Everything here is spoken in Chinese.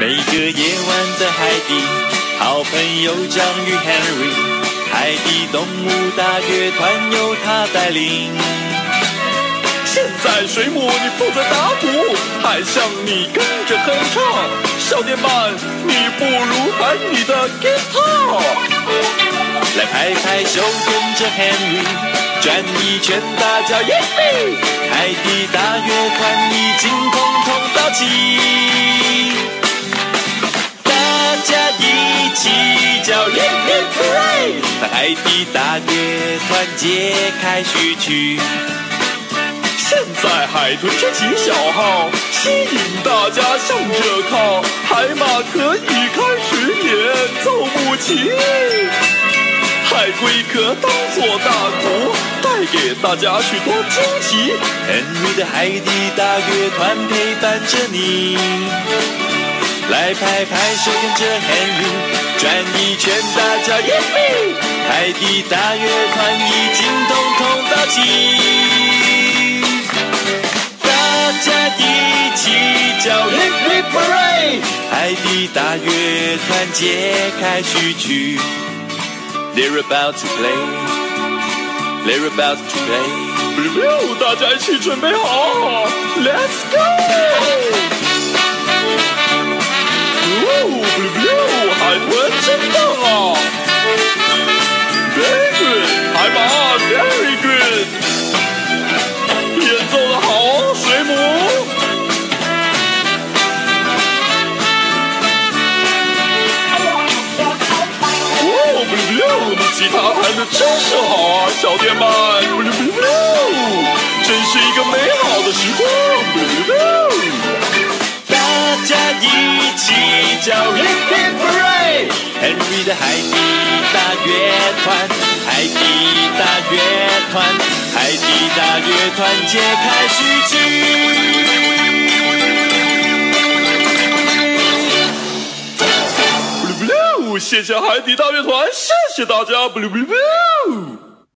每个夜晚在海底，好朋友章鱼 Henry，海底动物大乐团由他带领。现在水母你负责打鼓，海象你跟着哼唱，小电鳗你不如弹你的 guitar。来拍拍手，跟着 Henry 转一圈，大叫耶嘿！海底大乐团已经统统到齐，海底大乐团揭开序曲。现在海豚吹起小号，吸引大家向着靠，海马可以开始演奏木琴。海龟可当作大鼓，带给大家许多惊喜。Henry 的海底大乐团陪伴着你，来拍拍手，跟着 Henry 转一圈，大家耶嘿！海底大乐团已经通通到齐，大家一起叫耶嘿 hooray！海底大乐团揭开序曲，They're about to play, they're about to play。不溜不溜，大家一起准备好，Let's go！不溜，你吉他弹的真是好啊，小电鳗，真是一个美好的时光，大家一起叫 Hip Hip Hooray！Henry 的海底大乐团，海底大乐团，海底大乐团揭开序曲。谢谢海底大乐团，谢谢大家，不溜不溜。